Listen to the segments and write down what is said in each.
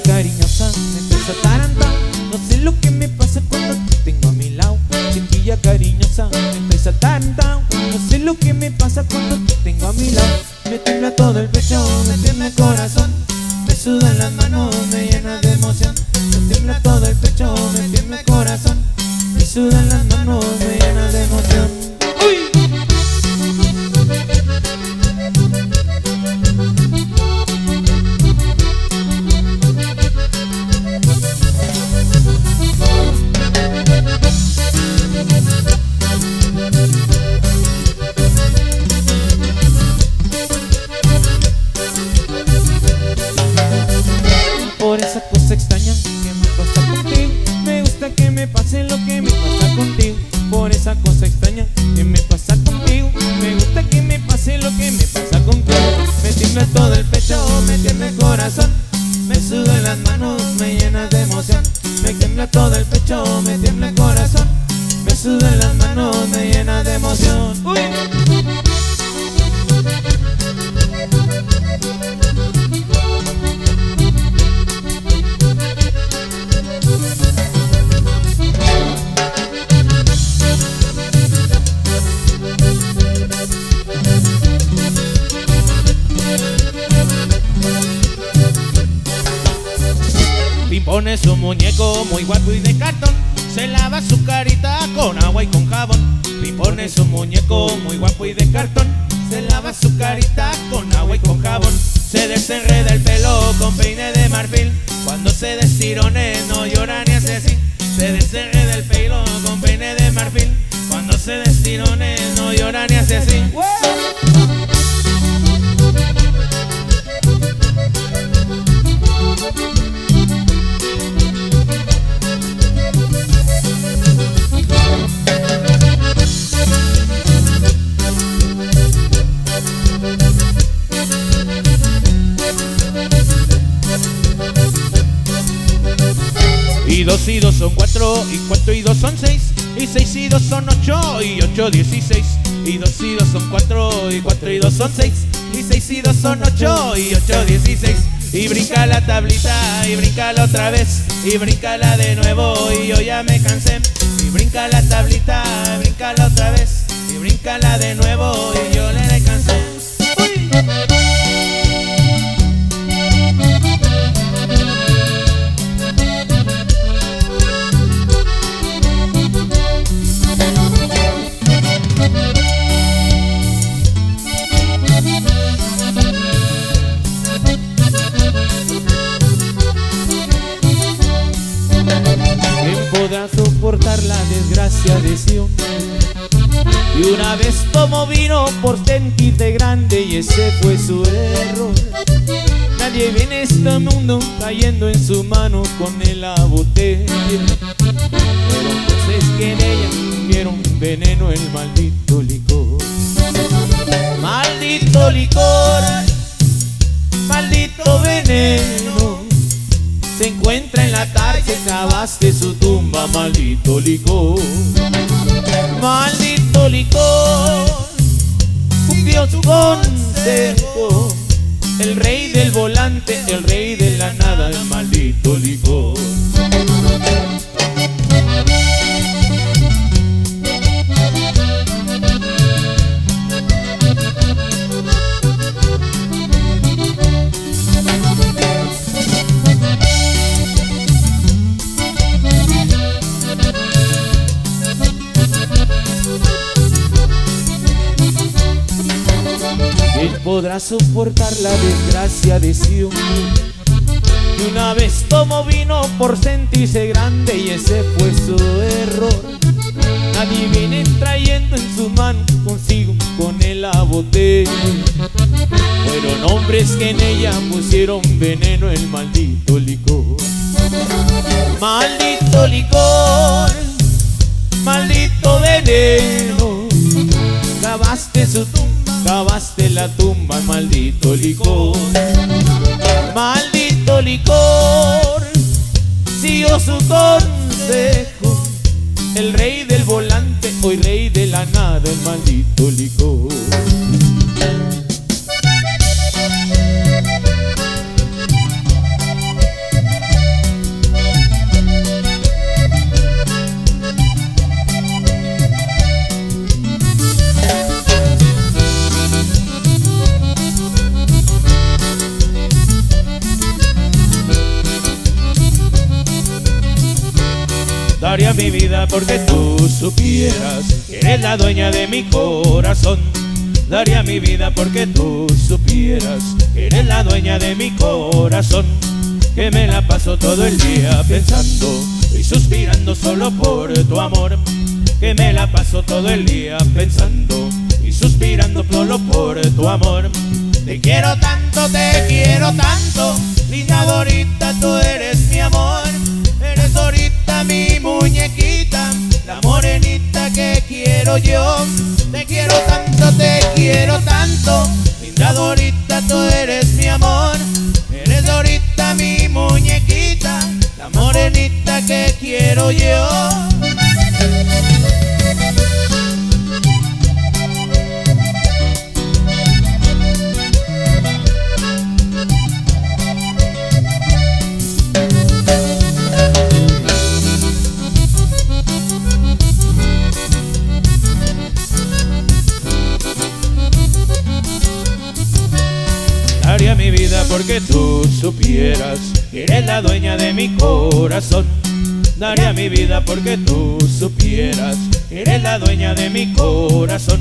cariñosa me desataranta No sé lo que me pasa cuando te tengo a mi lado. Chiquilla cariñosa me desataranta No sé lo que me pasa cuando te tengo a mi lado. Me tiembla todo el pecho, me tiembla el corazón. Pimpón es un muñeco muy guapo y de cartón Se lava su carita con agua y con jabón. Pimpón es un muñeco muy guapo y de cartón Se lava su carita con agua y con jabón. Se desenreda el pelo con peine de marfil Cuando se destirone no llora ni hace así. Se desenreda el pelo con peine de marfil Cuando se destirone no llora ni dos y dos son cuatro y cuatro y dos son seis y seis y dos son ocho y ocho dieciséis y dos y dos son cuatro y cuatro y dos son seis y seis y dos son ocho y ocho dieciséis. Y brinca la tablita y brincala otra vez y brincala de nuevo y yo ya me cansé. Y brinca la tablita y brinca otra vez y brincala de nuevo desgracia de Sion? Y una vez tomó vino por sentirse grande y ese fue su error. Nadie a este mundo cayendo en su mano con la botella. Fueron voces que en ella vieron veneno el maldito licor. Maldito licor, maldito veneno. Se encuentra en la cárcel, cavaste su tumba, maldito licor. Maldito licor, cumplió su consejo. El rey del volante, el rey de la nada, el maldito licor. ¿Quién podrá soportar la desgracia de Sion? Y una vez tomó vino por sentirse grande y ese fue su error. Nadie viene trayendo en su mano consigo con él la botella. Fueron hombres que en ella pusieron veneno el maldito licor. Maldito licor, maldito veneno. Cavaste su tumba, cavaste la tumba, maldito licor. Maldito licor, siguió su consejo. El rey del volante, hoy rey de la nada, el maldito licor. Porque tú supieras que eres la dueña de mi corazón. Daría mi vida porque tú supieras que eres la dueña de mi corazón. Que me la paso todo el día pensando y suspirando solo por tu amor. Que me la paso todo el día pensando y suspirando solo por tu amor. Te quiero tanto, te quiero tanto, linda Dorita, tú eres mi amor. Te quiero tanto, te quiero tanto, linda Dorita, tú eres mi amor. Eres Dorita mi muñequita, la morenita que quiero yo. Daría mi vida porque tú supieras que eres la dueña de mi corazón. Daría mi vida porque tú supieras que eres la dueña de mi corazón.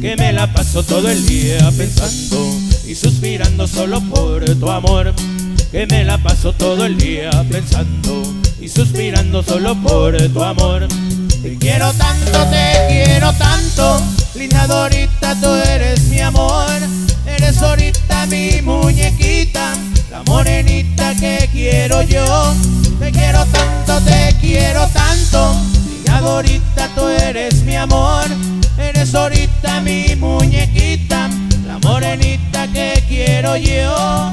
Que me la paso todo el día pensando y suspirando solo por tu amor. Que me la paso todo el día pensando y suspirando solo por tu amor. Te quiero tanto, te quiero tanto, linda Dorita, tú eres mi amor. Eres ahorita mi muñequita, la morenita que quiero yo. Te quiero tanto, te quiero tanto, linda Dorita, tú eres mi amor. Eres ahorita mi muñequita, la morenita que quiero yo.